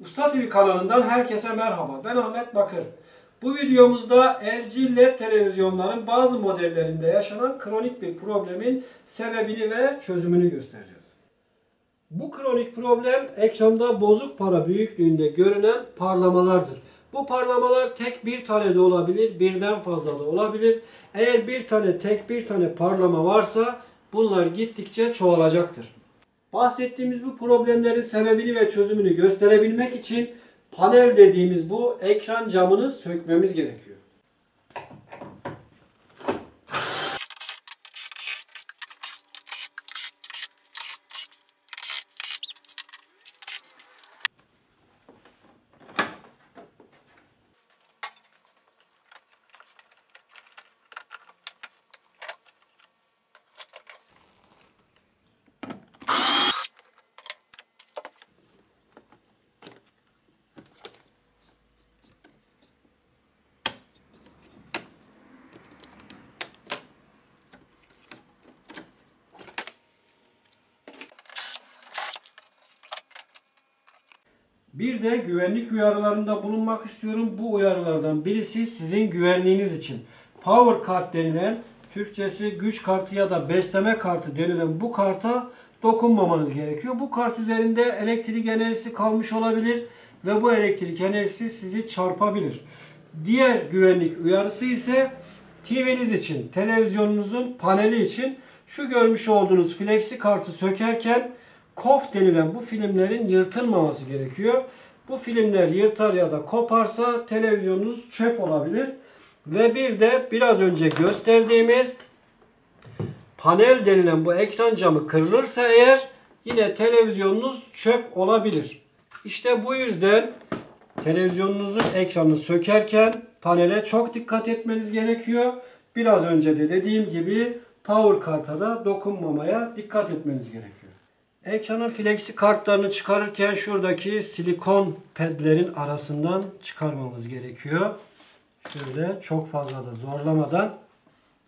Usta TV kanalından herkese merhaba. Ben Ahmet Bakır. Bu videomuzda LG LED televizyonların bazı modellerinde yaşanan kronik bir problemin sebebini ve çözümünü göstereceğiz. Bu kronik problem ekranda bozuk para büyüklüğünde görünen parlamalardır. Bu parlamalar tek bir tane de olabilir, birden fazla da olabilir. Eğer bir tane tek bir tane parlama varsa bunlar gittikçe çoğalacaktır. Bahsettiğimiz bu problemlerin sebebini ve çözümünü gösterebilmek için panel dediğimiz bu ekran camını sökmemiz gerekiyor. Bir de güvenlik uyarılarında bulunmak istiyorum. Bu uyarılardan birisi sizin güvenliğiniz için. Power kart denilen Türkçesi güç kartı ya da besleme kartı denilen bu karta dokunmamanız gerekiyor. Bu kart üzerinde elektrik enerjisi kalmış olabilir ve bu elektrik enerjisi sizi çarpabilir. Diğer güvenlik uyarısı ise TV'niz için, televizyonunuzun paneli için şu görmüş olduğunuz flexi kartı sökerken kof denilen bu filmlerin yırtılmaması gerekiyor. Bu filmler yırtar ya da koparsa televizyonunuz çöp olabilir. Ve bir de biraz önce gösterdiğimiz panel denilen bu ekran camı kırılırsa eğer yine televizyonunuz çöp olabilir. İşte bu yüzden televizyonunuzun ekranını sökerken panele çok dikkat etmeniz gerekiyor. Biraz önce de dediğim gibi power karta da dokunmamaya dikkat etmeniz gerekiyor. Ekranın flexi kartlarını çıkarırken şuradaki silikon pedlerin arasından çıkarmamız gerekiyor. Şöyle çok fazla da zorlamadan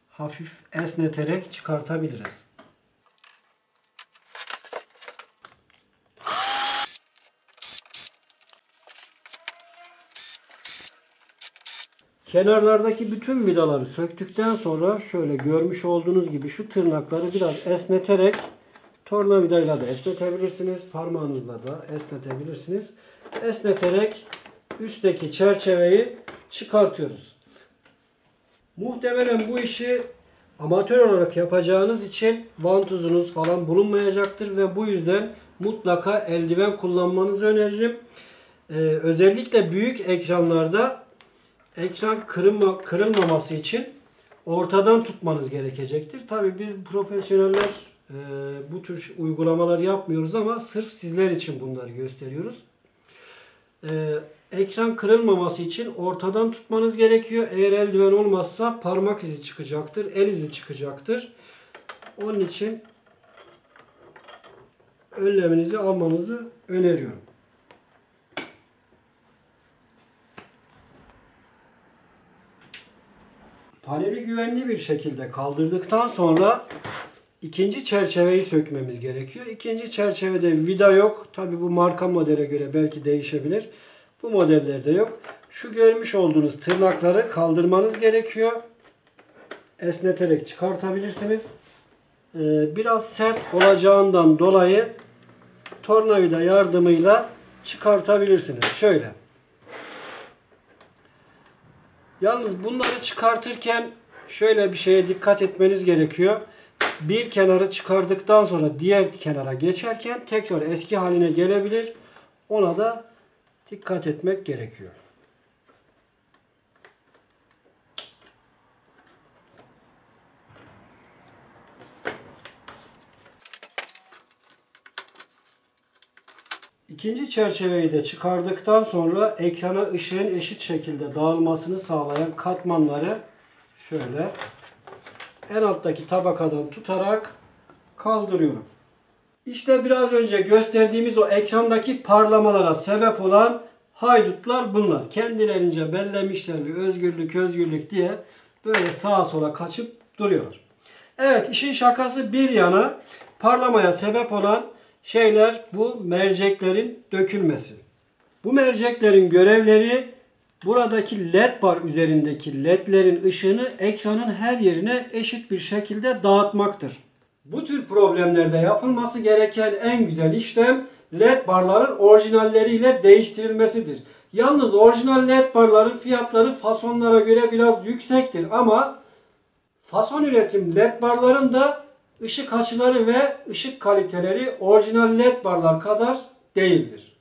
hafif esneterek çıkartabiliriz. Kenarlardaki bütün vidaları söktükten sonra şöyle görmüş olduğunuz gibi şu tırnakları biraz esneterek tornavidayla da esnetebilirsiniz. Parmağınızla da esnetebilirsiniz. Esneterek üstteki çerçeveyi çıkartıyoruz. Muhtemelen bu işi amatör olarak yapacağınız için vantuzunuz falan bulunmayacaktır ve bu yüzden mutlaka eldiven kullanmanızı öneririm. Ee, özellikle büyük ekranlarda ekran kırılma, kırılmaması için ortadan tutmanız gerekecektir. Tabi biz profesyoneller e, bu tür uygulamalar yapmıyoruz ama sırf sizler için bunları gösteriyoruz. E, ekran kırılmaması için ortadan tutmanız gerekiyor. Eğer eldiven olmazsa parmak izi çıkacaktır, el izi çıkacaktır. Onun için önleminizi almanızı öneriyorum. Paneli güvenli bir şekilde kaldırdıktan sonra ikinci çerçeveyi sökmemiz gerekiyor. İkinci çerçevede vida yok. Tabi bu marka modele göre belki değişebilir. Bu modellerde yok. Şu görmüş olduğunuz tırnakları kaldırmanız gerekiyor. Esneterek çıkartabilirsiniz. Ee, biraz sert olacağından dolayı tornavida yardımıyla çıkartabilirsiniz. Şöyle. Yalnız bunları çıkartırken şöyle bir şeye dikkat etmeniz gerekiyor. Bir kenarı çıkardıktan sonra diğer kenara geçerken tekrar eski haline gelebilir. Ona da dikkat etmek gerekiyor. İkinci çerçeveyi de çıkardıktan sonra ekrana ışığın eşit şekilde dağılmasını sağlayan katmanları şöyle en alttaki tabakadan tutarak kaldırıyorum. İşte biraz önce gösterdiğimiz o ekrandaki parlamalara sebep olan haydutlar bunlar. Kendilerince bellemişler bir özgürlük özgürlük diye böyle sağa sola kaçıp duruyorlar. Evet işin şakası bir yana parlamaya sebep olan şeyler bu merceklerin dökülmesi. Bu merceklerin görevleri buradaki led bar üzerindeki ledlerin ışığını ekranın her yerine eşit bir şekilde dağıtmaktır. Bu tür problemlerde yapılması gereken en güzel işlem led barların orijinalleriyle değiştirilmesidir. Yalnız orijinal led barların fiyatları fasonlara göre biraz yüksektir ama fason üretim led barların da ışık açıları ve ışık kaliteleri orijinal led barlar kadar değildir.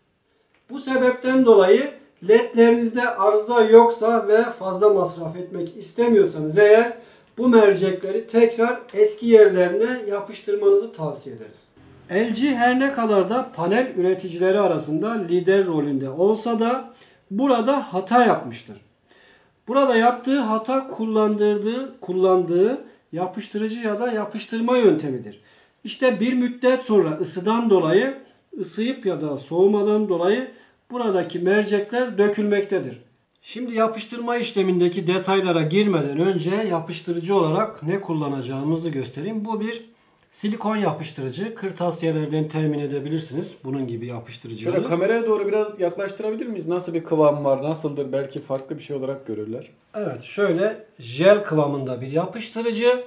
Bu sebepten dolayı ledlerinizde arıza yoksa ve fazla masraf etmek istemiyorsanız eğer bu mercekleri tekrar eski yerlerine yapıştırmanızı tavsiye ederiz. LG her ne kadar da panel üreticileri arasında lider rolünde olsa da burada hata yapmıştır. Burada yaptığı hata kullandırdığı, kullandığı yapıştırıcı ya da yapıştırma yöntemidir. İşte bir müddet sonra ısıdan dolayı ısıyıp ya da soğumadan dolayı buradaki mercekler dökülmektedir. Şimdi yapıştırma işlemindeki detaylara girmeden önce yapıştırıcı olarak ne kullanacağımızı göstereyim. Bu bir silikon yapıştırıcı. Kırtasiyelerden temin edebilirsiniz. Bunun gibi yapıştırıcıları. Şöyle kameraya doğru biraz yaklaştırabilir miyiz? Nasıl bir kıvam var? Nasıldır? Belki farklı bir şey olarak görürler. Evet şöyle jel kıvamında bir yapıştırıcı.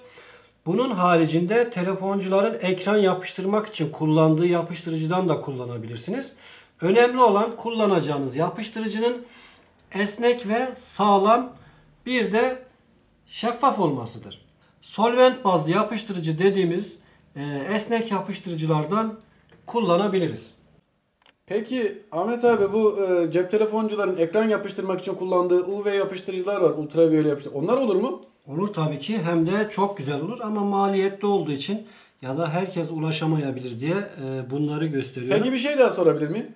Bunun haricinde telefoncuların ekran yapıştırmak için kullandığı yapıştırıcıdan da kullanabilirsiniz. Önemli olan kullanacağınız yapıştırıcının esnek ve sağlam bir de şeffaf olmasıdır. Solvent bazlı yapıştırıcı dediğimiz e, esnek yapıştırıcılardan kullanabiliriz. Peki Ahmet abi bu e, cep telefoncuların ekran yapıştırmak için kullandığı UV yapıştırıcılar var. Ultraviyole yapıştırıcı. Onlar olur mu? Olur tabii ki hem de çok güzel olur ama maliyetli olduğu için ya da herkes ulaşamayabilir diye e, bunları gösteriyorum. Peki bir şey daha sorabilir miyim?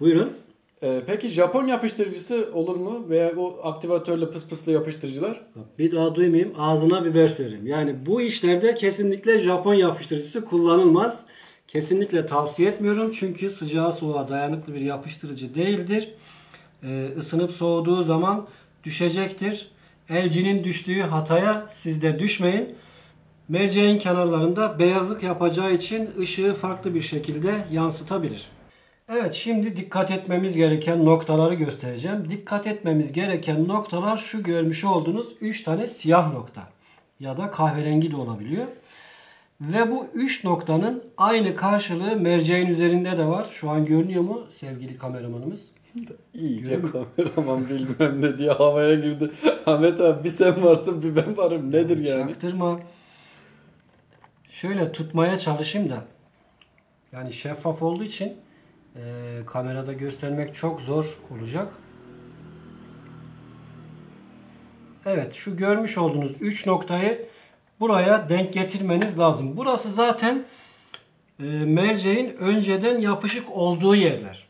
Buyurun. E, peki Japon yapıştırıcısı olur mu? Veya o aktivatörlü pıs pıslı yapıştırıcılar? Bir daha duymayayım ağzına biber söyleyeyim. Yani bu işlerde kesinlikle Japon yapıştırıcısı kullanılmaz. Kesinlikle tavsiye etmiyorum çünkü sıcağa soğuğa dayanıklı bir yapıştırıcı değildir. Ee, ısınıp soğuduğu zaman düşecektir. LG'nin düştüğü hataya siz de düşmeyin. Merceğin kenarlarında beyazlık yapacağı için ışığı farklı bir şekilde yansıtabilir. Evet şimdi dikkat etmemiz gereken noktaları göstereceğim. Dikkat etmemiz gereken noktalar şu görmüş olduğunuz 3 tane siyah nokta ya da kahverengi de olabiliyor. Ve bu 3 noktanın aynı karşılığı merceğin üzerinde de var. Şu an görünüyor mu sevgili kameramanımız? İyice kameraman bilmem ne diye havaya girdi. Ahmet abi bir sen varsın bir ben varım. Nedir yani? Çaktırma. Şöyle tutmaya çalışayım da. Yani şeffaf olduğu için e, kamerada göstermek çok zor olacak. Evet şu görmüş olduğunuz 3 noktayı buraya denk getirmeniz lazım. Burası zaten e, merceğin önceden yapışık olduğu yerler.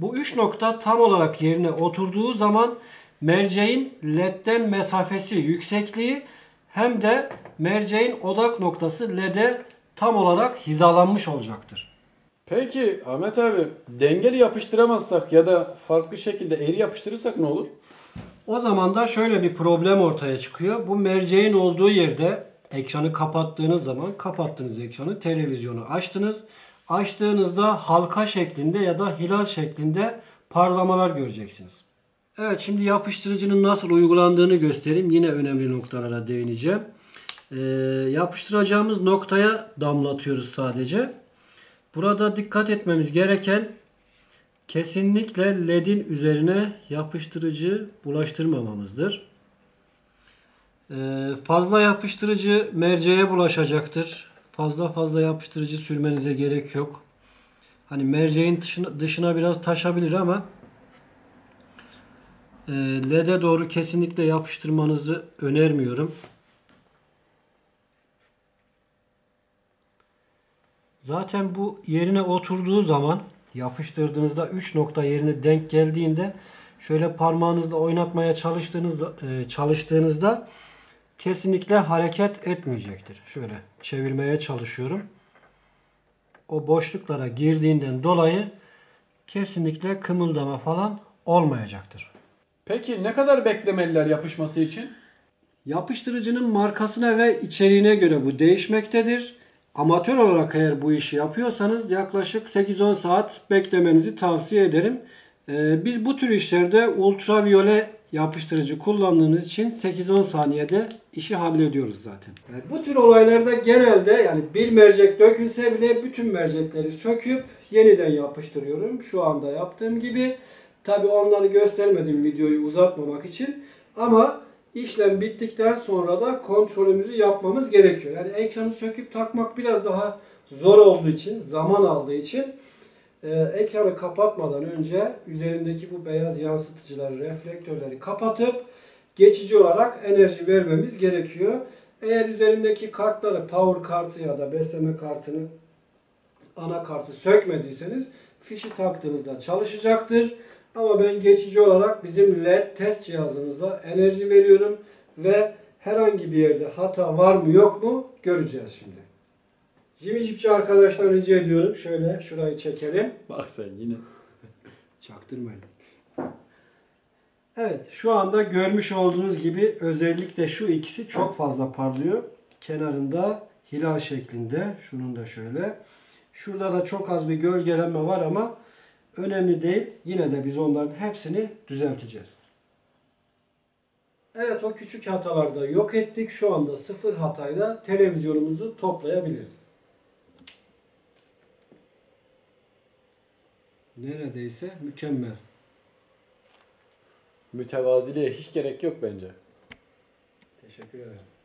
Bu üç nokta tam olarak yerine oturduğu zaman merceğin ledden mesafesi, yüksekliği hem de merceğin odak noktası lede tam olarak hizalanmış olacaktır. Peki Ahmet abi dengeli yapıştıramazsak ya da farklı şekilde eğri yapıştırırsak ne olur? O zaman da şöyle bir problem ortaya çıkıyor. Bu merceğin olduğu yerde ekranı kapattığınız zaman kapattığınız ekranı, televizyonu açtınız. Açtığınızda halka şeklinde ya da hilal şeklinde parlamalar göreceksiniz. Evet şimdi yapıştırıcının nasıl uygulandığını göstereyim. Yine önemli noktalara değineceğim. Ee, yapıştıracağımız noktaya damlatıyoruz sadece. Burada dikkat etmemiz gereken kesinlikle ledin üzerine yapıştırıcı bulaştırmamamızdır. Ee, fazla yapıştırıcı merceğe bulaşacaktır. Fazla fazla yapıştırıcı sürmenize gerek yok. Hani merceğin dışına, dışına biraz taşabilir ama e, led'e doğru kesinlikle yapıştırmanızı önermiyorum. Zaten bu yerine oturduğu zaman yapıştırdığınızda 3 nokta yerine denk geldiğinde şöyle parmağınızla oynatmaya çalıştığınız e, çalıştığınızda kesinlikle hareket etmeyecektir. Şöyle çevirmeye çalışıyorum. O boşluklara girdiğinden dolayı kesinlikle kımıldama falan olmayacaktır. Peki ne kadar beklemeliler yapışması için? Yapıştırıcının markasına ve içeriğine göre bu değişmektedir. Amatör olarak eğer bu işi yapıyorsanız yaklaşık 8-10 saat beklemenizi tavsiye ederim. Ee, biz bu tür işlerde ultraviyole yapıştırıcı kullandığımız için 8-10 saniyede işi hallediyoruz zaten. bu tür olaylarda genelde yani bir mercek dökülse bile bütün mercekleri söküp yeniden yapıştırıyorum. Şu anda yaptığım gibi. Tabi onları göstermedim videoyu uzatmamak için. Ama işlem bittikten sonra da kontrolümüzü yapmamız gerekiyor. Yani ekranı söküp takmak biraz daha zor olduğu için, zaman aldığı için e, ekranı kapatmadan önce üzerindeki bu beyaz yansıtıcıları, reflektörleri kapatıp geçici olarak enerji vermemiz gerekiyor. Eğer üzerindeki kartları, power kartı ya da besleme kartını, anakartı sökmediyseniz fişi taktığınızda çalışacaktır. Ama ben geçici olarak bizim LED test cihazımızla enerji veriyorum ve herhangi bir yerde hata var mı yok mu göreceğiz şimdi. Jimmy Cipçi arkadaşlar rica ediyorum. Şöyle şurayı çekelim. Bak sen yine. Çaktırmayın. Evet şu anda görmüş olduğunuz gibi özellikle şu ikisi çok fazla parlıyor. Kenarında hilal şeklinde. Şunun da şöyle. Şurada da çok az bir gölgelenme var ama önemli değil. Yine de biz onların hepsini düzelteceğiz. Evet o küçük hataları da yok ettik. Şu anda sıfır hatayla televizyonumuzu toplayabiliriz. Neredeyse mükemmel. Mütevaziliğe hiç gerek yok bence. Teşekkür ederim.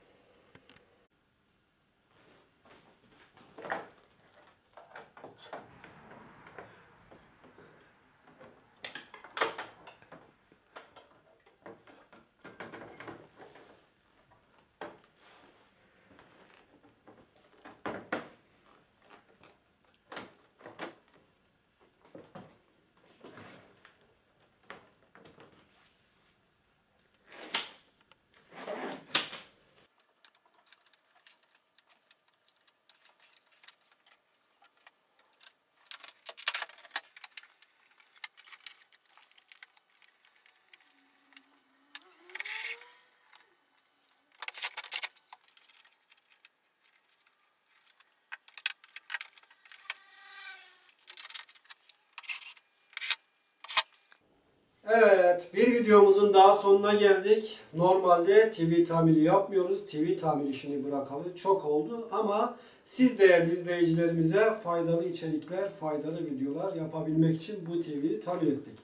Evet, bir videomuzun daha sonuna geldik. Normalde TV tamiri yapmıyoruz. TV tamir işini bırakalı çok oldu ama siz değerli izleyicilerimize faydalı içerikler, faydalı videolar yapabilmek için bu TV'yi tamir ettik.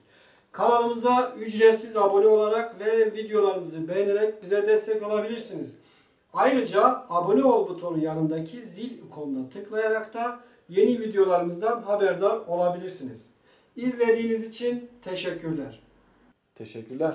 Kanalımıza ücretsiz abone olarak ve videolarımızı beğenerek bize destek olabilirsiniz. Ayrıca abone ol butonu yanındaki zil ikonuna tıklayarak da yeni videolarımızdan haberdar olabilirsiniz. İzlediğiniz için teşekkürler. Teşekkürler.